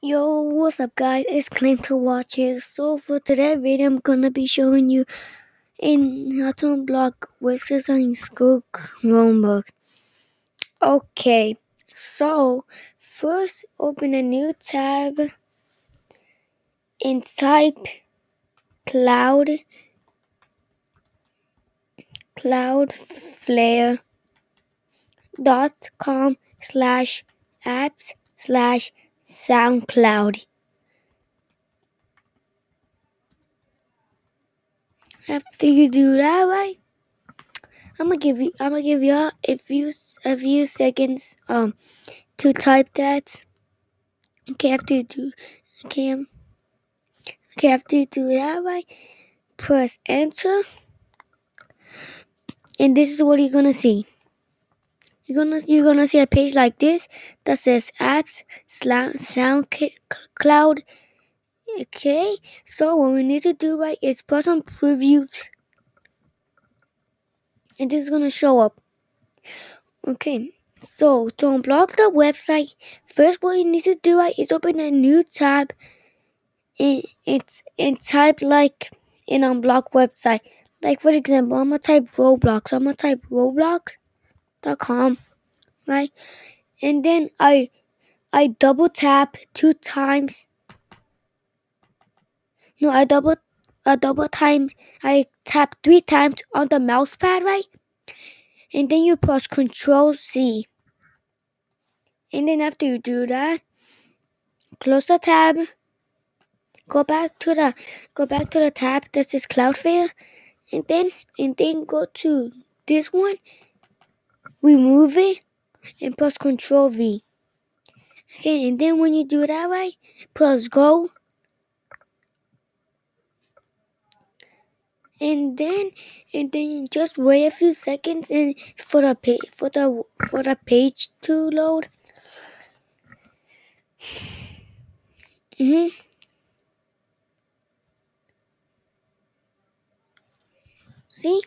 Yo, what's up guys? It's Claim to Watch here. So for today video, I'm gonna be showing you in how to unblock websites on school Chromebooks. Okay, so first open a new tab and type cloud cloudflare.com slash apps slash SoundCloud. After you do that, right, I'm gonna give you I'm gonna give y'all a few a few seconds um to type that. Okay, after you do okay, um, okay after you do that, right, press enter, and this is what you're gonna see you're gonna you're gonna see a page like this that says apps SoundCloud. Okay, so what we need to do right is put on previews, and this is gonna show up. Okay, so to unblock the website, first what you need to do right is open a new tab. And it's and type like an unblock website. Like for example, I'm gonna type Roblox. I'm gonna type Roblox com, right? And then I I double tap two times. No, I double a double time I tap three times on the mouse pad, right? And then you press Control C. And then after you do that, close the tab. Go back to the go back to the tab that says Cloudflare, and then and then go to this one remove it and press Control V. Okay, and then when you do that right, press go. And then and then just wait a few seconds and for the page for the for the page to load. Mhm. See?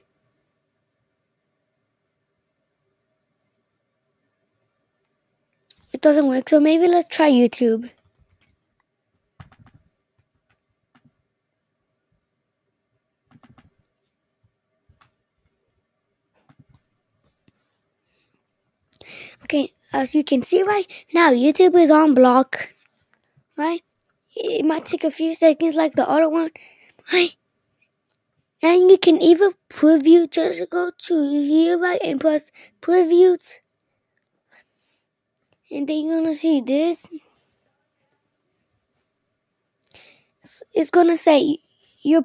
It doesn't work, so maybe let's try YouTube. Okay, as you can see right now, YouTube is on block, right? It might take a few seconds like the other one, right? And you can even preview, just go to here, right, and press previews and then you're gonna see this it's gonna say you're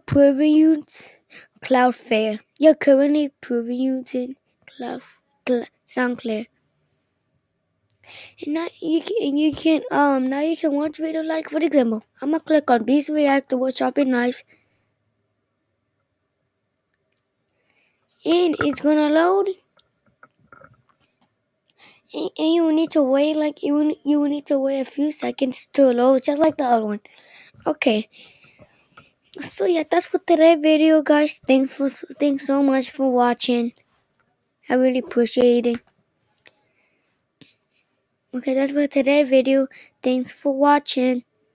Cloudflare You're currently previewing Cloud, Cloud SoundCloud. And now you can you can um now you can watch video like for example I'm gonna click on Beast React to watch Shopping Nice. And it's gonna load and, you will need to wait like you you need to wait a few seconds to load just like the other one. Okay. So yeah that's for today's video guys. Thanks for thanks so much for watching. I really appreciate it. Okay that's for today's video. Thanks for watching